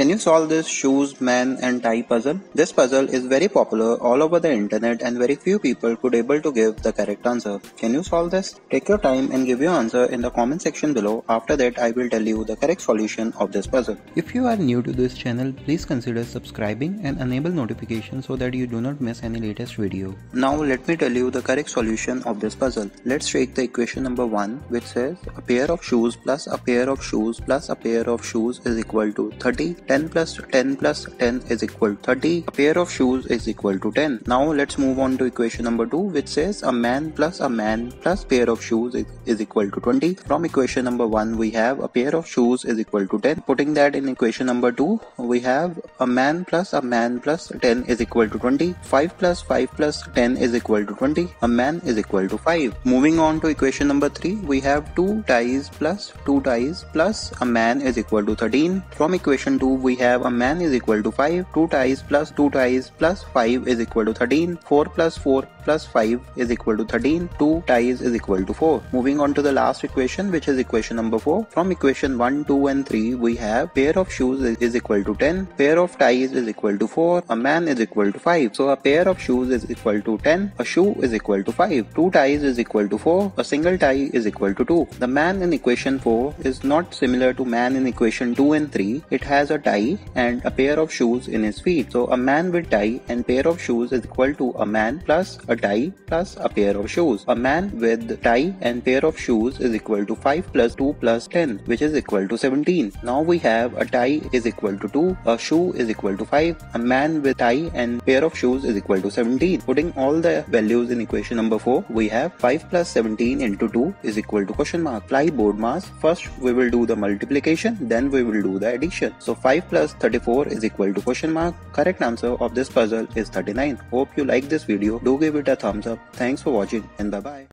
Can you solve this shoes, man and tie puzzle? This puzzle is very popular all over the internet and very few people could able to give the correct answer. Can you solve this? Take your time and give your answer in the comment section below. After that I will tell you the correct solution of this puzzle. If you are new to this channel, please consider subscribing and enable notifications so that you do not miss any latest video. Now let me tell you the correct solution of this puzzle. Let's take the equation number 1 which says a pair of shoes plus a pair of shoes plus a pair of shoes is equal to 30 10 plus 10 plus 10 is equal to 30. A pair of shoes is equal to 10. Now let's move on to equation number 2 which says a man plus a man plus pair of shoes is, is equal to 20. From equation number 1 we have a pair of shoes is equal to 10. Putting that in equation number 2 we have a man plus a man plus 10 is equal to 20. 5 plus 5 plus 10 is equal to 20. A man is equal to 5. Moving on to equation number 3 we have 2 ties plus 2 ties plus a man is equal to 13. From equation 2 we have a man is equal to 5, 2 ties plus 2 ties plus 5 is equal to 13, 4 plus 4 plus 5 is equal to 13, 2 ties is equal to 4. Moving on to the last equation which is equation number 4. From equation 1, 2 and 3 we have pair of shoes is equal to 10, pair of ties is equal to 4, a man is equal to 5. So a pair of shoes is equal to 10, a shoe is equal to 5, 2 ties is equal to 4, a single tie is equal to 2. The man in equation 4 is not similar to man in equation 2 and 3. It has a tie and a pair of shoes in his feet. So a man with tie and pair of shoes is equal to a man plus a tie plus a pair of shoes. A man with tie and pair of shoes is equal to 5 plus 2 plus 10 which is equal to 17. Now we have a tie is equal to 2, a shoe is equal to 5, a man with tie and pair of shoes is equal to 17. Putting all the values in equation number 4 we have 5 plus 17 into 2 is equal to question mark. Apply BODMAS. First we will do the multiplication then we will do the addition. So 5 plus 34 is equal to question mark. Correct answer of this puzzle is 39. Hope you like this video. Do give it a thumbs up. Thanks for watching and bye bye.